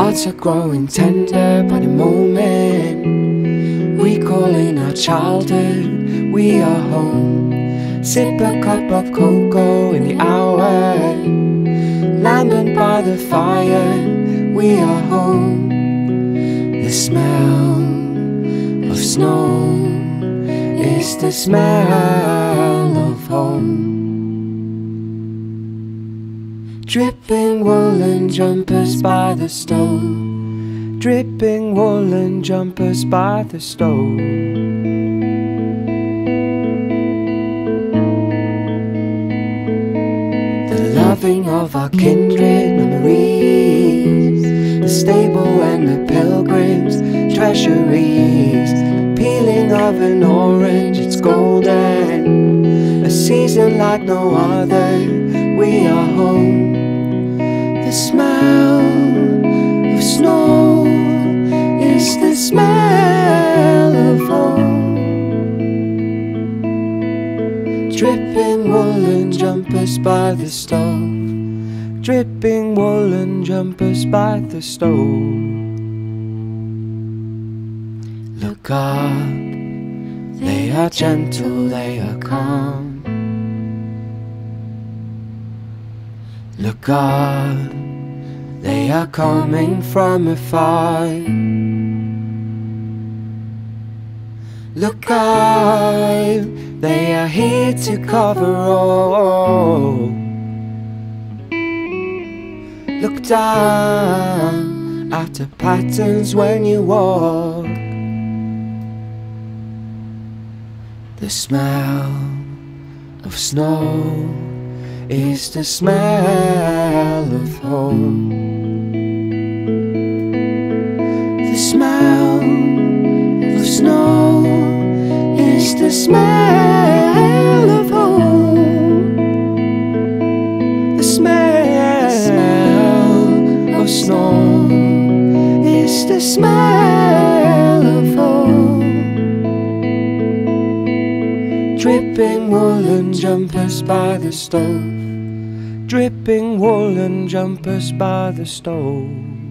hearts are growing tender by the moment. Recalling our childhood, we are home. Sip a cup of cocoa in the hour. Lambent by the fire, we are home. The smell of snow is the smell of home. Dripping woolen jumpers by the stove. Dripping woolen jumpers by the stove. The loving of our kindred memories. The stable and the pilgrims' treasuries. Peeling of an orange, it's golden. A season like no other. We are home the smell of snow is the smell of home. Dripping woolen jumpers by the stove. Dripping woolen jumpers by the stove. Look up, they are gentle, they are calm. Look up, they are coming from afar. Look up, they are here to cover all. Look down the patterns when you walk. The smell of snow is the smell of home. The smell of snow is the smell of home. The smell of snow is the smell Dripping woolen jumpers by the stove dripping woolen jumpers by the stove.